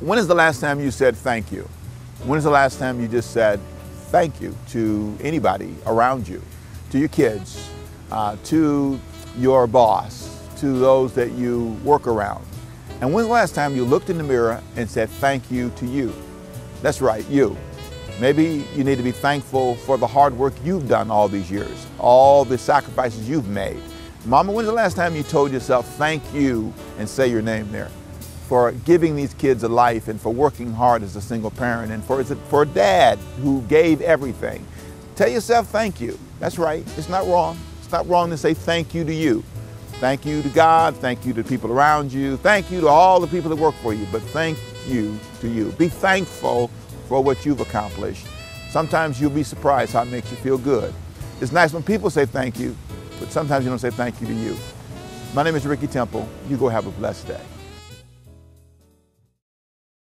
When is the last time you said thank you? When is the last time you just said thank you to anybody around you, to your kids, uh, to your boss, to those that you work around? And when's the last time you looked in the mirror and said thank you to you? That's right, you. Maybe you need to be thankful for the hard work you've done all these years, all the sacrifices you've made. Mama, when's the last time you told yourself thank you and say your name there? For giving these kids a life and for working hard as a single parent and for, for a dad who gave everything. Tell yourself thank you. That's right. It's not wrong. It's not wrong to say thank you to you. Thank you to God. Thank you to people around you. Thank you to all the people that work for you. But thank you to you. Be thankful for what you've accomplished. Sometimes you'll be surprised how it makes you feel good. It's nice when people say thank you, but sometimes you don't say thank you to you. My name is Ricky Temple. You go have a blessed day.